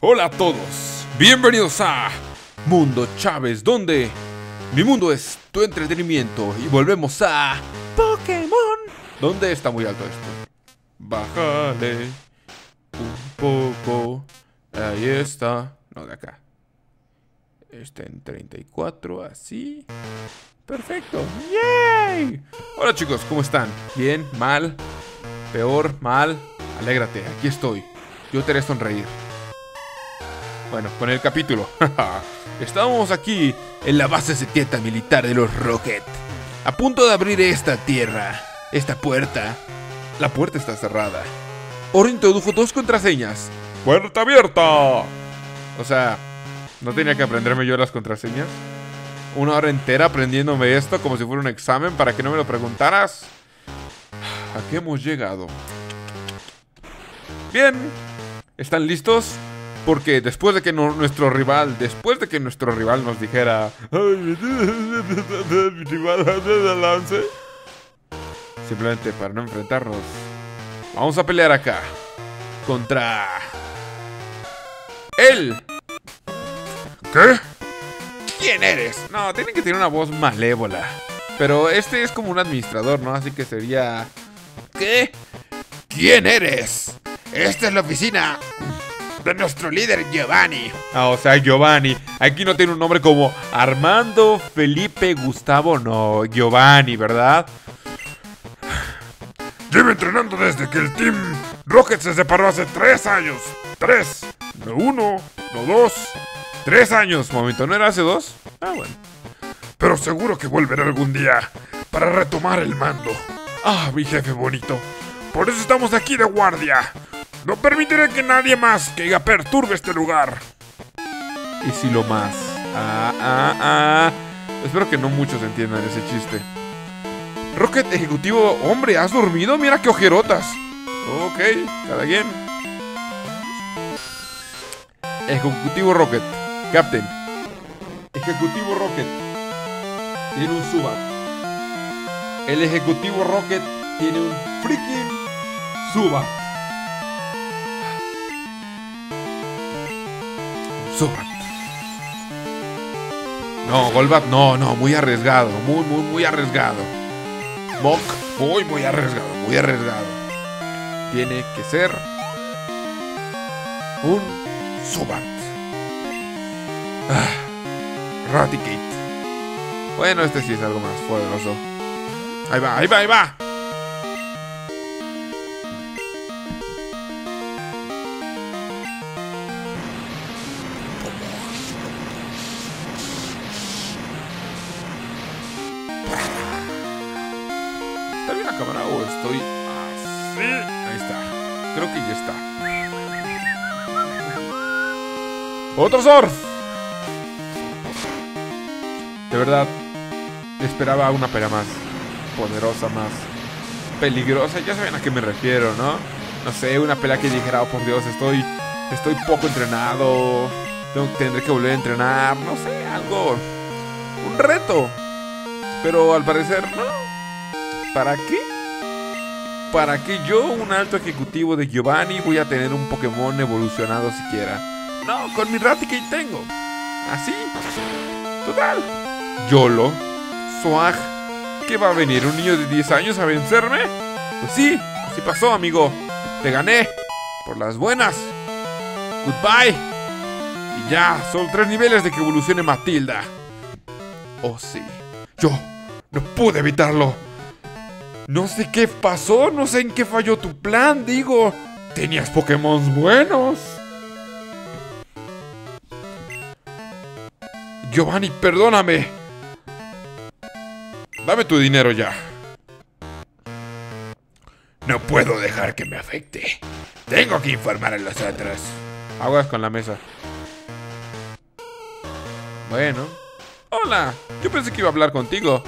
Hola a todos, bienvenidos a Mundo Chávez, donde mi mundo es tu entretenimiento y volvemos a Pokémon. ¿Dónde está muy alto esto? Bájale un poco. Ahí está. No, de acá. Está en 34, así. Perfecto. ¡Yay! Hola chicos, ¿cómo están? ¿Bien? ¿Mal? ¿Peor? ¿Mal? Alégrate, aquí estoy. Yo te haré sonreír. Bueno, con el capítulo. Estamos aquí en la base secreta militar de los Rocket. A punto de abrir esta tierra. Esta puerta. La puerta está cerrada. Oro introdujo dos contraseñas. ¡Puerta abierta! O sea, ¿no tenía que aprenderme yo las contraseñas? Una hora entera aprendiéndome esto como si fuera un examen para que no me lo preguntaras. ¿A qué hemos llegado? Bien. ¿Están listos? Porque después de que nuestro rival, después de que nuestro rival nos dijera, mi rival lance, simplemente para no enfrentarnos, vamos a pelear acá contra él. ¿Qué? ¿Quién eres? No, tiene que tener una voz malévola. Pero este es como un administrador, ¿no? Así que sería... ¿Qué? ¿Quién eres? Esta es la oficina de nuestro líder Giovanni. Ah, o sea, Giovanni. Aquí no tiene un nombre como Armando, Felipe, Gustavo, no, Giovanni, ¿verdad? Llevo entrenando desde que el Team Rocket se separó hace tres años. Tres. No uno, no dos. Tres años, momento. ¿No era hace dos? Ah, bueno. Pero seguro que volveré algún día para retomar el mando. Ah, mi jefe bonito. Por eso estamos aquí de guardia. No permitiré que nadie más que perturbe este lugar. Y si lo más. Ah, ah, ah. Espero que no muchos entiendan ese chiste. Rocket Ejecutivo, hombre, ¿has dormido? Mira qué ojerotas. Ok, cada quien. Ejecutivo Rocket, Captain. Ejecutivo Rocket. Tiene un suba. El Ejecutivo Rocket tiene un freaking suba. No, Golbat, no, no, muy arriesgado, muy, muy, muy arriesgado. Mok, muy, muy arriesgado, muy arriesgado. Tiene que ser un Subat. Ah, Raticate. Bueno, este sí es algo más poderoso. Ahí va, ahí va, ahí va. ¡Otro surf! De verdad, esperaba una pelea más poderosa, más peligrosa. Ya saben a qué me refiero, ¿no? No sé, una pelea que dijera, oh por Dios, estoy, estoy poco entrenado. Tengo, tendré que volver a entrenar. No sé, algo. Un reto. Pero al parecer, no. ¿Para qué? ¿Para qué yo, un alto ejecutivo de Giovanni, voy a tener un Pokémon evolucionado siquiera? No, con mi Raticate tengo. Así. Total. Yolo. Swag. ¿Qué va a venir? ¿Un niño de 10 años a vencerme? Pues sí, así pasó, amigo. Te gané. Por las buenas. Goodbye. Y ya, son tres niveles de que evolucione Matilda. Oh, sí. Yo no pude evitarlo. No sé qué pasó, no sé en qué falló tu plan, digo. Tenías Pokémon buenos. Giovanni, perdóname. Dame tu dinero ya. No puedo dejar que me afecte. Tengo que informar a los otros. Aguas con la mesa. Bueno. Hola. Yo pensé que iba a hablar contigo.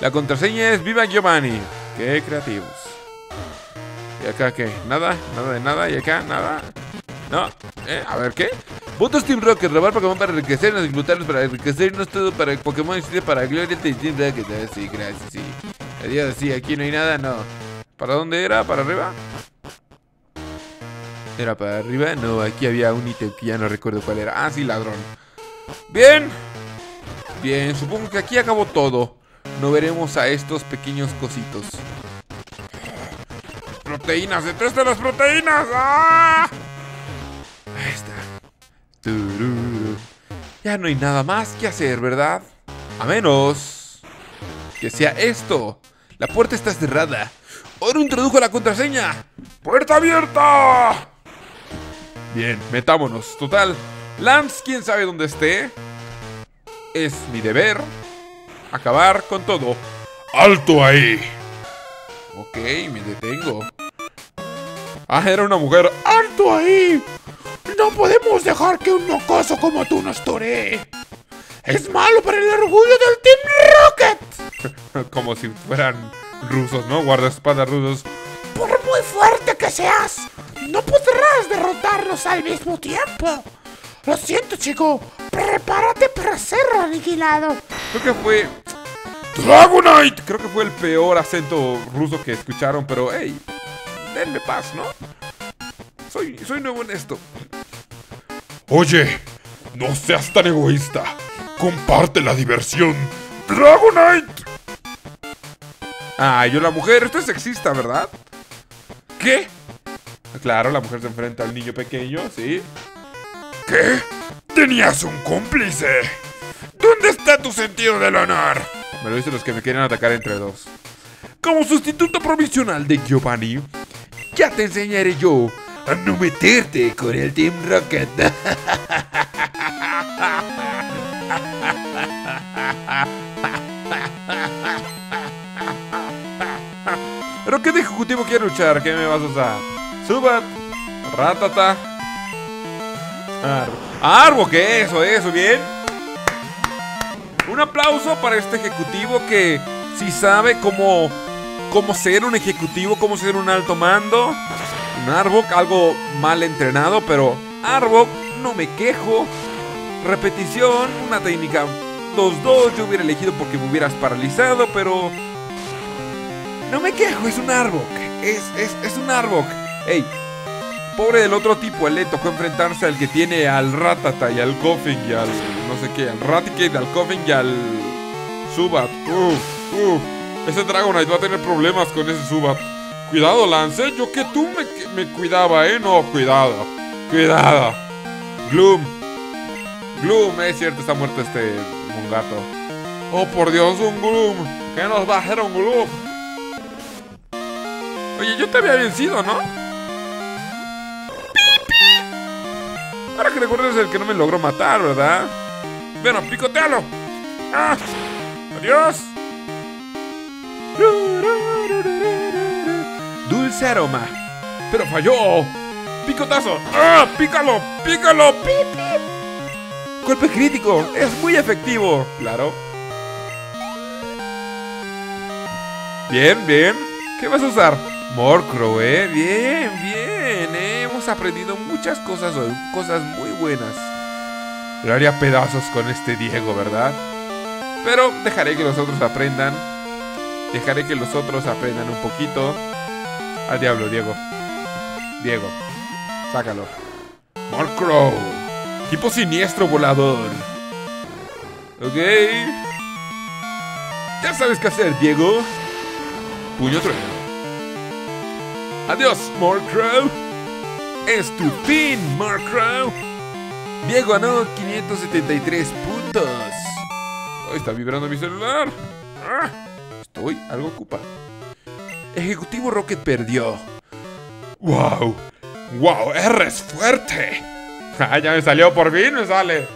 La contraseña es Viva Giovanni. Qué creativos. ¿Y acá qué? ¿Nada? ¿Nada de nada? ¿Y acá? ¿Nada? No. ¿Eh? A ver, ¿qué? Votos Team Rocket, robar Pokémon para enriquecer, disfrutarlos para enriquecer, no es todo para Pokémon, existe para Gloria Team Rocket. Sí, gracias, sí. Adiós, sí, aquí no hay nada, no. ¿Para dónde era? ¿Para arriba? ¿Era para arriba? No, aquí había un ítem que ya no recuerdo cuál era. Ah, sí, ladrón. Bien. Bien, supongo que aquí acabó todo. No veremos a estos pequeños cositos. Proteínas, detesto las proteínas. ¡Ah! Ya no hay nada más que hacer, ¿verdad? A menos que sea esto. La puerta está cerrada. Ahora introdujo la contraseña. ¡Puerta abierta! Bien, metámonos. Total, Lance, quién sabe dónde esté. Es mi deber acabar con todo. ¡Alto ahí! Ok, me detengo. Ah, era una mujer. ¡Alto ahí! No podemos dejar que un mocoso como tú nos toree. Es malo para el orgullo del Team Rocket. como si fueran rusos, ¿no? Guardaespaldas rusos. Por muy fuerte que seas, no podrás derrotarnos al mismo tiempo. Lo siento, chico. Prepárate para ser aniquilado. Creo que fue. Dragonite. Creo que fue el peor acento ruso que escucharon, pero hey, denme paz, ¿no? Soy, soy nuevo en esto. Oye, no seas tan egoísta. Comparte la diversión. Dragonite. Ah, yo la mujer. Esto es sexista, ¿verdad? ¿Qué? Claro, la mujer se enfrenta al niño pequeño, ¿sí? ¿Qué? Tenías un cómplice. ¿Dónde está tu sentido del honor? Me lo dicen los que me quieren atacar entre dos. Como sustituto provisional de Giovanni, ya te enseñaré yo a no meterte con el Team Rocket. ¿Pero qué ejecutivo quiere luchar? ¿Qué me vas a usar? Subat, Ratata, Arbo. ¿qué? Eso, eso, bien. Un aplauso para este ejecutivo que si sabe cómo, cómo ser un ejecutivo, cómo ser un alto mando. Un Arbok, algo mal entrenado, pero Arbok, no me quejo. Repetición, una técnica 2-2, yo hubiera elegido porque me hubieras paralizado, pero... No me quejo, es un Arbok. Es, es, es un Arbok. Ey, pobre del otro tipo, él le tocó enfrentarse al que tiene al Ratata y al Coffin y al no sé qué, al Raticate, al Coffin y al Subat. Uf. Ese Dragonite va a tener problemas con ese Subat. Cuidado, Lance, yo que tú me, cuidaba, ¿eh? No, cuidado. Cuidado. Gloom. Gloom, es cierto, está muerto este gato. Oh, por Dios, un Gloom. ¿Qué nos va a hacer un Gloom? Oye, yo te había vencido, ¿no? Ahora que recuerdes el que no me logró matar, ¿verdad? Bueno, picotealo. ¡Ah! ¡Adiós! Dulce aroma. Pero falló. ¡Picotazo! ¡Ah! ¡Pícalo! ¡Pícalo! ¡Pip, golpe crítico! ¡Es muy efectivo! Claro. Bien, bien. ¿Qué vas a usar? Morcrow, ¿eh? Bien, bien. ¿eh? Hemos aprendido muchas cosas hoy. Cosas muy buenas. Lo haría pedazos con este Diego, ¿verdad? Pero dejaré que los otros aprendan. Dejaré que los otros aprendan un poquito. Al diablo, Diego. Diego. Sácalo. Morcrow. Tipo siniestro volador. Ok. Ya sabes qué hacer, Diego. Puño trueno. Adiós, Morcrow. Es tu fin. Diego ganó 573 puntos. Está vibrando mi celular. Ah, estoy algo ocupado. Ejecutivo Rocket perdió. ¡Wow! ¡Wow! ¡Eres fuerte! Ah, ya me salió por fin, me sale.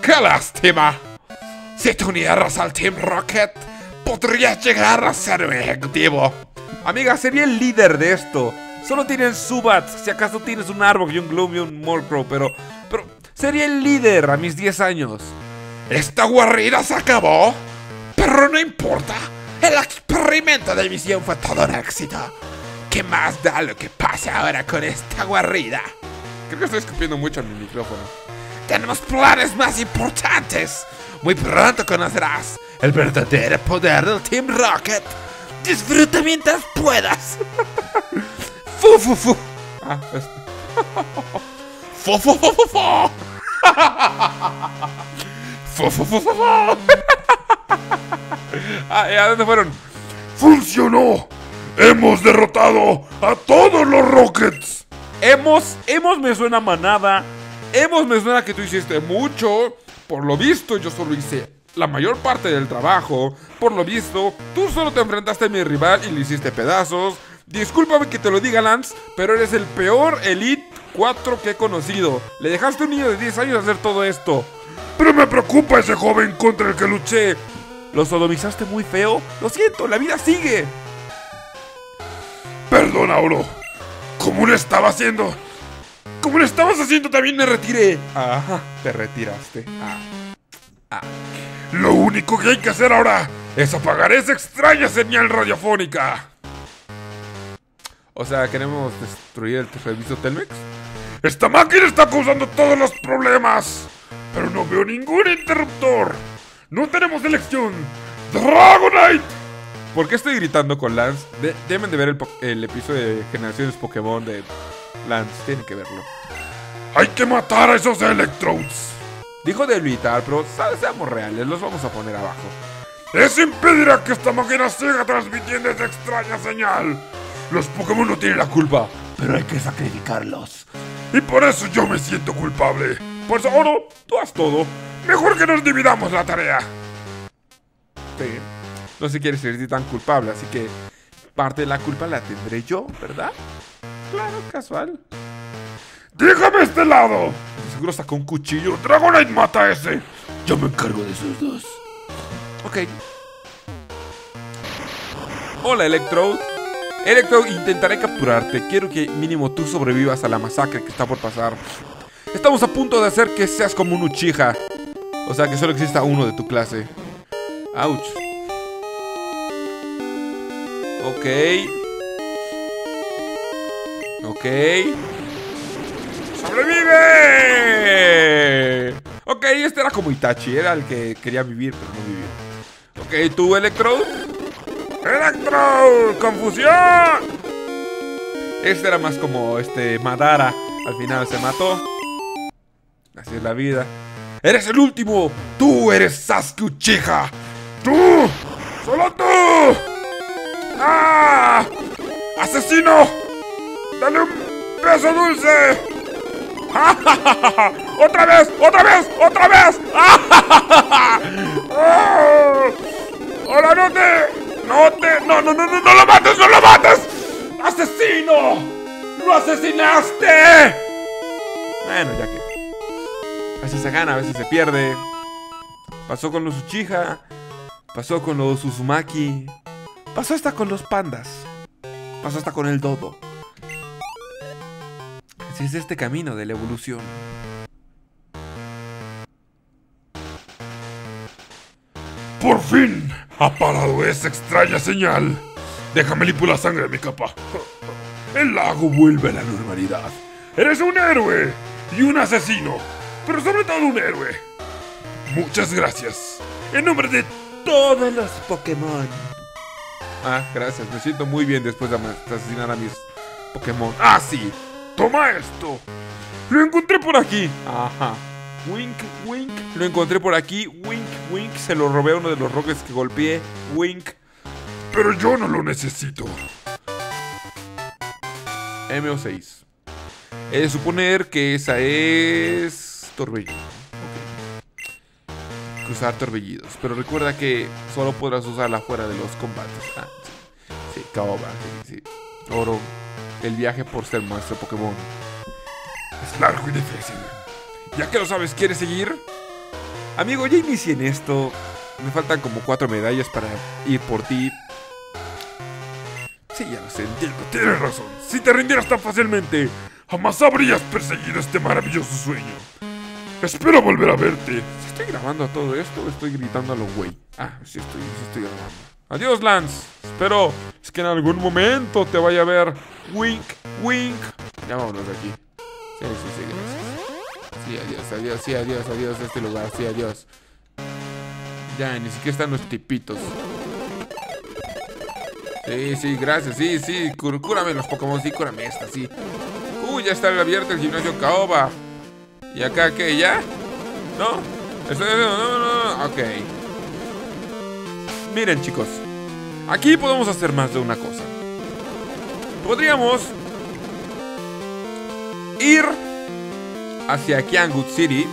¡Qué lástima! Si te unieras al Team Rocket, podrías llegar a ser un ejecutivo. Amiga, sería el líder de esto. Solo tienen Subats, si acaso tienes un Arbok y un Gloom y un Morcrow, pero... Pero sería el líder a mis 10 años. ¿Esta guarrida se acabó? Pero no importa. El experimento de misión fue todo un éxito. ¿Qué más da lo que pase ahora con esta guarrida? Creo que estoy escupiendo mucho en mi micrófono. Tenemos planes más importantes. Muy pronto conocerás el verdadero poder del Team Rocket. Disfruta mientras puedas. fu, fu, fu. Ah, este. ¡Fo, fo, fo, fo, fo! ¡Fo, fo, fo, fo, fo! Ah, ¿y ¿A dónde fueron? ¡Funcionó! ¡Hemos derrotado a todos los Rockets! Hemos, hemos me suena manada. Hemos me suena que tú hiciste mucho. Por lo visto, yo solo hice la mayor parte del trabajo. Por lo visto, tú solo te enfrentaste a mi rival y le hiciste pedazos. Discúlpame que te lo diga, Lance, pero eres el peor Elite 4 que he conocido. Le dejaste a un niño de 10 años hacer todo esto. Pero me preocupa ese joven contra el que luché. ¿Lo sodomizaste muy feo? Lo siento, la vida sigue. Perdona, Oro. Como lo estaba haciendo. Como lo estabas haciendo también me retiré. Ajá, te retiraste. Ah. Ah. Lo único que hay que hacer ahora es apagar esa extraña señal radiofónica. O sea, ¿queremos destruir el servicio Telmex? Esta máquina está causando todos los problemas. Pero no veo ningún interruptor. No tenemos elección. Dragonite. ¿Por qué estoy gritando con Lance? De- deben de ver el, el episodio de Generaciones Pokémon de Lance. Tienen que verlo. Hay que matar a esos Electrodes. Dijo de evitar, pero sa- seamos reales, los vamos a poner abajo. Eso impedirá que esta máquina siga transmitiendo esa extraña señal. Los Pokémon no tienen la culpa, pero hay que sacrificarlos. Y por eso yo me siento culpable. Por eso, Oro, tú haz todo. Mejor que nos dividamos la tarea. No se quiere sentir tan culpable, así que parte de la culpa la tendré yo, ¿verdad? Claro, casual. ¡Déjame este lado! Seguro sacó un cuchillo. Dragonite mata a ese. Yo me encargo de esos dos. Ok. Hola, Electrode. Electrode, intentaré capturarte. Quiero que mínimo tú sobrevivas a la masacre que está por pasar. Estamos a punto de hacer que seas como un Uchiha. O sea, que solo exista uno de tu clase. Ouch. Ok. Ok. ¡Sobrevive! Ok, este era como Itachi, era el que quería vivir, pero no vivió. Ok, tú, Electrode. ¡Electro! ¡Confusión! Este era más como este Madara. Al final se mató. Así es la vida. ¡Eres el último! ¡Tú eres Sasuke Uchiha! ¡Tú! ¡Solo tú! ¡Ah! ¡Asesino! ¡Dale un beso dulce! ¡Otra vez! ¡Otra vez! ¡Otra vez! ¡Ah! ¡Ahora no te! ¡No te! ¡No, no, no, no! ¡No lo mates! ¡No lo mates! ¡Asesino! ¡Lo asesinaste! Bueno, ya que. Veces se gana, a veces se pierde. Pasó con los Uchiha. Pasó con los Uzumaki. Pasó hasta con los pandas. Pasó hasta con el dodo. Así es este camino de la evolución. ¡Por fin! Ha parado esa extraña señal. Déjame limpiar la sangre de mi capa. El lago vuelve a la normalidad. Eres un héroe y un asesino, pero sobre todo un héroe. Muchas gracias. En nombre de todos los Pokémon. Ah, gracias. Me siento muy bien después de asesinar a mis Pokémon. ¡Ah, sí! Toma esto. Lo encontré por aquí. Ajá. Wink, wink. Lo encontré por aquí. Wink, wink. Se lo robé a uno de los roques que golpeé. Wink. Pero yo no lo necesito. MO6. He de suponer que esa es. Torbellino. Cruzar torbellidos. Pero recuerda que solo podrás usarla fuera de los combates. Ah, sí. Sí, Kaoba. Sí, sí. Oro. El viaje por ser maestro Pokémon. Es largo y difícil. Ya que lo sabes, ¿quieres seguir? Amigo, ya inicié en esto. Me faltan como cuatro medallas para ir por ti. Sí, ya lo sé, entiendo. Tienes razón. Si te rindieras tan fácilmente, jamás habrías perseguido este maravilloso sueño. Espero volver a verte. ¿Sí ¿Estoy grabando todo esto estoy gritando a los güey? Ah, sí estoy, sí estoy grabando. Adiós, Lance. Espero es que en algún momento te vaya a ver. Wink, wink. Ya vámonos de aquí. Sí, sí, sí, gracias. Sí, adiós, adiós, sí, adiós, adiós a este lugar, sí, adiós. Ya, ni siquiera están los tipitos. Sí, sí, gracias, sí, sí, cúrame los Pokémon, sí, cúrame esta, sí. Uy, ya está abierto el gimnasio Caoba. ¿Y acá qué? ¿Ya? ¿No? Estoy ok. Miren, chicos. Aquí podemos hacer más de una cosa. Podríamos ir hacia Kiangut City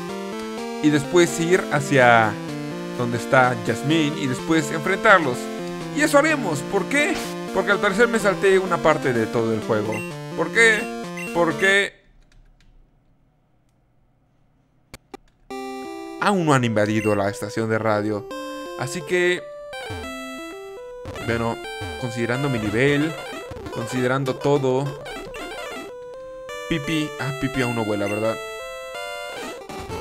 y después ir hacia donde está Jasmine y después enfrentarlos. Y eso haremos. ¿Por qué? Porque al parecer me salté una parte de todo el juego. ¿Por qué? Porque... Aún no han invadido la estación de radio. Así que... Bueno, considerando mi nivel, considerando todo... Pipi... Ah, Pipi aún no vuela, ¿verdad?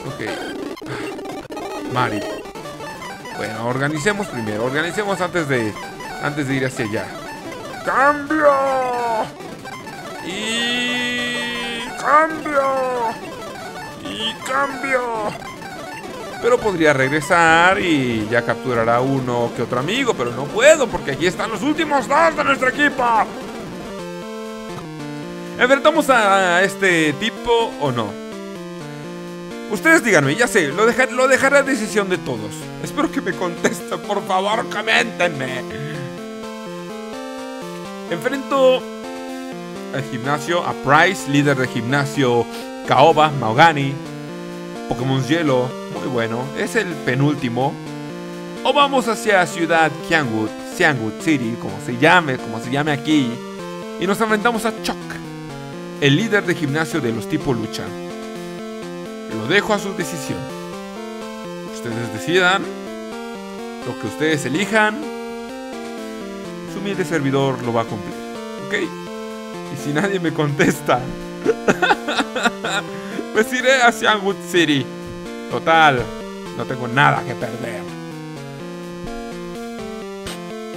Ok. Mari. Bueno, organicemos primero. Organicemos antes de... Antes de ir hacia allá. ¡Cambio! Y... ¡Cambio! Y cambio. Pero podría regresar y ya capturará uno que otro amigo, pero no puedo porque aquí están los últimos dos de nuestro equipo. ¿Enfrentamos a este tipo o no? Ustedes díganme, ya sé, lo, lo dejaré a decisión de todos. Espero que me contesten, por favor, coméntenme. Enfrento al gimnasio a Price, líder de gimnasio Kaoba, Maogani, Pokémon Hielo, muy bueno, es el penúltimo. O vamos hacia Ciudad Kiangwood, Xiangwood City, como se llame, como se llame aquí, y nos enfrentamos a Chuck, el líder de gimnasio de los tipo lucha. Lo dejo a su decisión. Ustedes decidan lo que ustedes elijan su humilde servidor lo va a cumplir. ¿Ok? Y si nadie me contesta, pues iré a Xiangwood City. Total, no tengo nada que perder.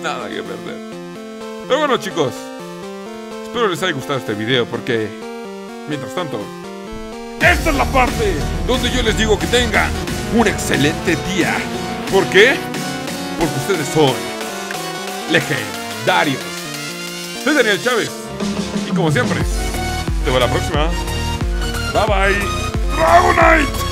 Nada que perder. Pero bueno chicos, espero les haya gustado este video porque, mientras tanto, esta es la parte donde yo les digo que tengan un excelente día. ¿Por qué? Porque ustedes son legendarios. Soy Daniel Chávez. Y como siempre, te veo la próxima. Bye bye. Dragonite.